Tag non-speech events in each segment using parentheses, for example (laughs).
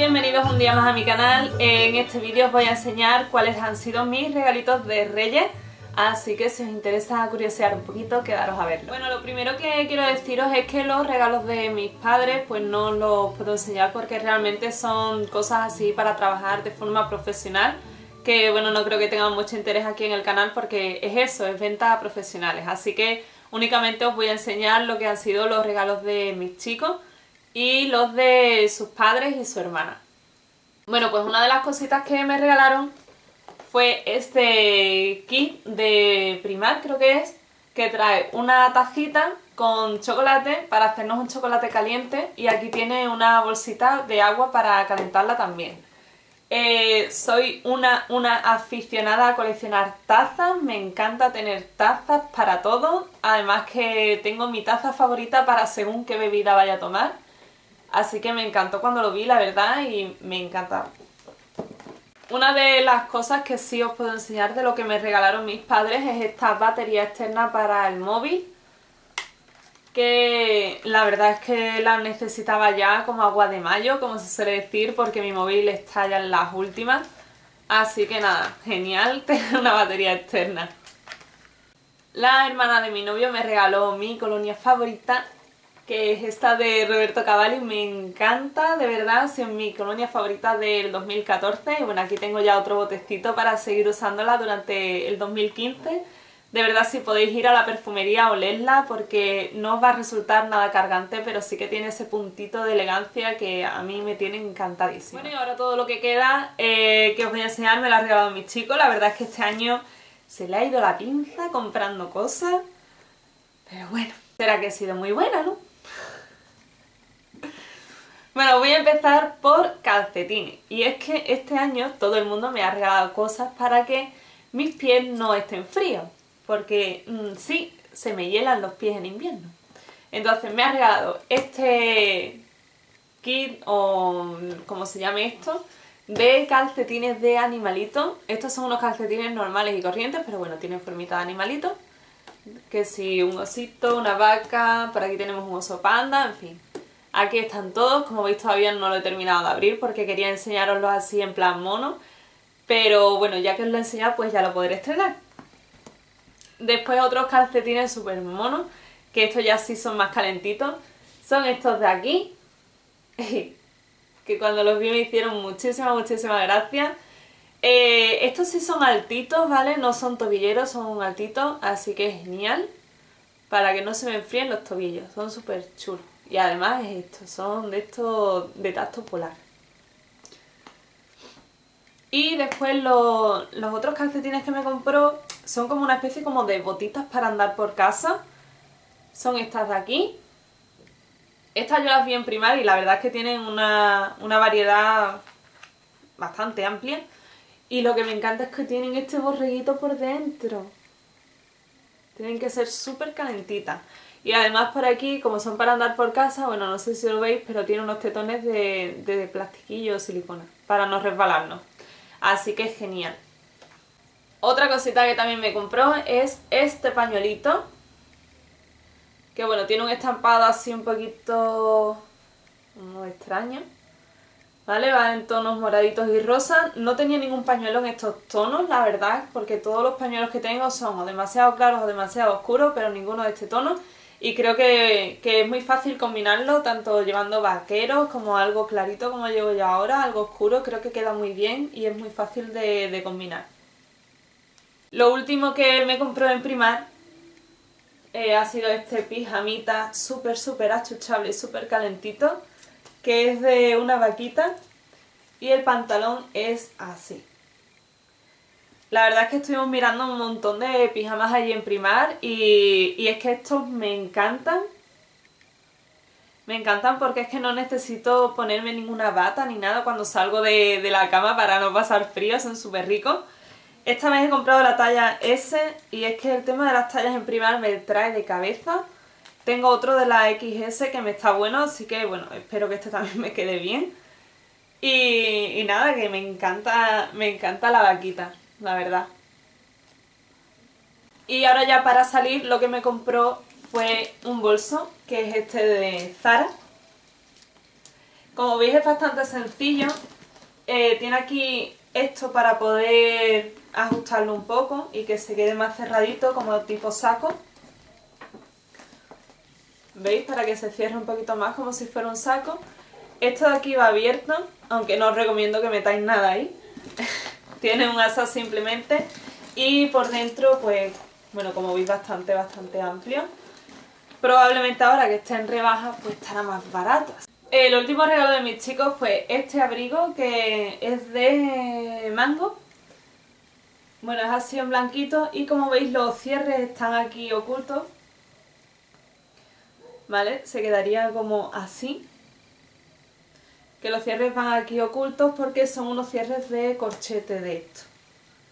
bienvenidos un día más a mi canal. En este vídeo os voy a enseñar cuáles han sido mis regalitos de Reyes. Así que si os interesa curiosear un poquito, quedaros a verlo. Bueno, lo primero que quiero deciros es que los regalos de mis padres pues no los puedo enseñar porque realmente son cosas así para trabajar de forma profesional que bueno, no creo que tengan mucho interés aquí en el canal porque es eso, es venta a profesionales. Así que únicamente os voy a enseñar lo que han sido los regalos de mis chicos y los de sus padres y su hermana. Bueno, pues una de las cositas que me regalaron fue este kit de Primar, creo que es, que trae una tacita con chocolate para hacernos un chocolate caliente y aquí tiene una bolsita de agua para calentarla también. Eh, soy una, una aficionada a coleccionar tazas, me encanta tener tazas para todo, además que tengo mi taza favorita para según qué bebida vaya a tomar. Así que me encantó cuando lo vi, la verdad, y me encanta. Una de las cosas que sí os puedo enseñar de lo que me regalaron mis padres es esta batería externa para el móvil. Que la verdad es que la necesitaba ya como agua de mayo, como se suele decir, porque mi móvil está ya en las últimas. Así que nada, genial (laughs) tener una batería externa. La hermana de mi novio me regaló mi colonia favorita que es esta de Roberto Cavalli, me encanta, de verdad, es mi colonia favorita del 2014 y bueno, aquí tengo ya otro botecito para seguir usándola durante el 2015. De verdad, si podéis ir a la perfumería, olerla porque no os va a resultar nada cargante, pero sí que tiene ese puntito de elegancia que a mí me tiene encantadísimo. Bueno, y ahora todo lo que queda eh, que os voy a enseñar me lo ha regalado mi chico. La verdad es que este año se le ha ido la pinza comprando cosas, pero bueno, será que he sido muy buena, ¿no? Bueno, voy a empezar por calcetines. Y es que este año todo el mundo me ha regalado cosas para que mis pies no estén fríos. Porque mm, sí, se me hielan los pies en invierno. Entonces me ha regalado este kit o como se llame esto de calcetines de animalito. Estos son unos calcetines normales y corrientes, pero bueno, tienen formita de animalito. Que si un osito, una vaca, por aquí tenemos un oso panda, en fin. Aquí están todos, como veis todavía no lo he terminado de abrir porque quería enseñaroslo así en plan mono. Pero bueno, ya que os lo he enseñado pues ya lo podré estrenar. Después otros calcetines súper monos, que estos ya sí son más calentitos. Son estos de aquí, (laughs) que cuando los vi me hicieron muchísimas, muchísimas gracias. Eh, estos sí son altitos, ¿vale? No son tobilleros, son altitos, así que genial. Para que no se me enfríen los tobillos, son súper chulos. Y además es esto, son de estos de tacto polar. Y después los otros calcetines que me compró son como una especie como de botitas para andar por casa. Son estas de aquí. Estas yo las vi en primar y la verdad es que tienen una, una variedad bastante amplia. Y lo que me encanta es que tienen este borreguito por dentro. Tienen que ser súper calentitas. Y además por aquí, como son para andar por casa, bueno, no sé si lo veis, pero tiene unos tetones de, de plastiquillo o silicona, para no resbalarnos. Así que es genial. Otra cosita que también me compró es este pañuelito. Que bueno, tiene un estampado así un poquito... extraño. ¿Vale? Va en tonos moraditos y rosas. No tenía ningún pañuelo en estos tonos, la verdad, porque todos los pañuelos que tengo son o demasiado claros o demasiado oscuros, pero ninguno de este tono. Y creo que, es muy fácil combinarlo, tanto llevando vaqueros como algo clarito como llevo yo ahora, algo oscuro, creo que queda muy bien y es muy fácil de, combinar. Lo último que me compró en Primar eh, ha sido este pijamita súper súper achuchable y súper calentito, que es de una vaquita y el pantalón es así. La verdad es que estuvimos mirando un montón de pijamas allí en Primar y, es que estos me encantan. Me encantan porque es que no necesito ponerme ninguna bata ni nada cuando salgo de, la cama para no pasar frío, son súper ricos. Esta vez he comprado la talla S y es que el tema de las tallas en Primar me trae de cabeza. Tengo otro de la XS que me está bueno, así que bueno, espero que este también me quede bien. Y, y nada, que me encanta, me encanta la vaquita la verdad. Y ahora ya para salir lo que me compró fue un bolso, que es este de Zara. Como veis es bastante sencillo. Eh, tiene aquí esto para poder ajustarlo un poco y que se quede más cerradito como tipo saco. ¿Veis? Para que se cierre un poquito más como si fuera un saco. Esto de aquí va abierto, aunque no os recomiendo que metáis nada ahí. Tiene un asa simplemente. Y por dentro, pues, bueno, como veis, bastante, bastante amplio. Probablemente ahora que esté en rebaja, pues estará más barato. El último regalo de mis chicos fue este abrigo que es de mango. Bueno, es así en blanquito y como veis los cierres están aquí ocultos. ¿Vale? Se quedaría como así que los cierres van aquí ocultos porque son unos cierres de corchete de esto,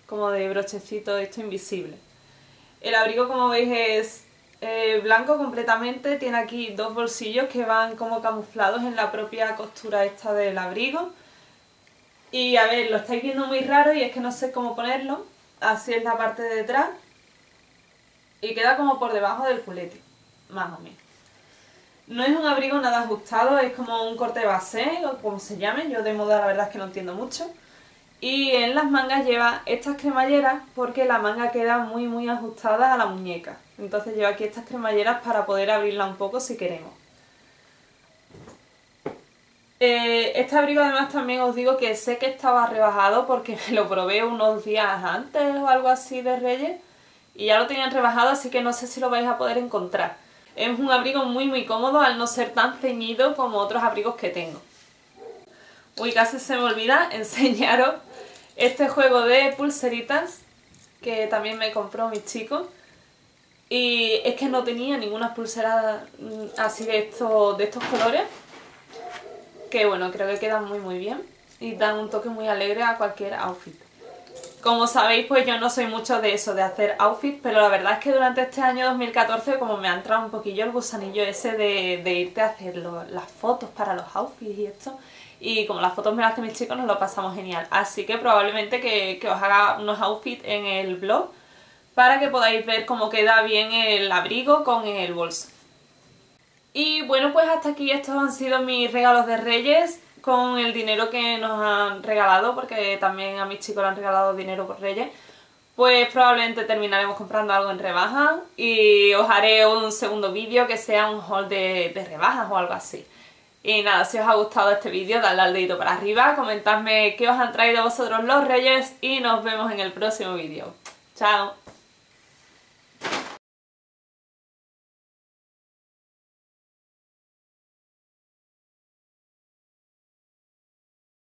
como de brochecito de esto invisible. El abrigo como veis es eh, blanco completamente, tiene aquí dos bolsillos que van como camuflados en la propia costura esta del abrigo. Y a ver, lo estáis viendo muy raro y es que no sé cómo ponerlo, así es la parte de detrás. Y queda como por debajo del culete, más o menos. No es un abrigo nada ajustado, es como un corte base, o como se llame, yo de moda la verdad es que no entiendo mucho. Y en las mangas lleva estas cremalleras porque la manga queda muy muy ajustada a la muñeca. Entonces lleva aquí estas cremalleras para poder abrirla un poco si queremos. Eh, este abrigo además también os digo que sé que estaba rebajado porque me lo probé unos días antes o algo así de Reyes y ya lo tenían rebajado así que no sé si lo vais a poder encontrar. Es un abrigo muy muy cómodo al no ser tan ceñido como otros abrigos que tengo. Uy, casi se me olvida (laughs) enseñaros este juego de pulseritas que también me compró mi chico. Y es que no tenía ninguna pulsera mm, así de estos, de estos colores. Que bueno, creo que quedan muy muy bien. Y dan un toque muy alegre a cualquier outfit. Como sabéis, pues yo no soy mucho de eso, de hacer outfits, pero la verdad es que durante este año 2014 como me ha entrado un poquillo el gusanillo ese de, irte a hacer las fotos para los outfits y esto, y como las fotos me las hacen mis chicos nos lo pasamos genial. Así que probablemente que, que os haga unos outfits en el blog para que podáis ver cómo queda bien el abrigo con el bolso. Y bueno, pues hasta aquí estos han sido mis regalos de Reyes con el dinero que nos han regalado, porque también a mis chicos le han regalado dinero por Reyes, pues probablemente terminaremos comprando algo en rebaja y os haré un segundo vídeo que sea un haul de, de rebajas o algo así. Y nada, si os ha gustado este vídeo, dadle al dedito para arriba, comentadme qué os han traído vosotros los reyes y nos vemos en el próximo vídeo. ¡Chao!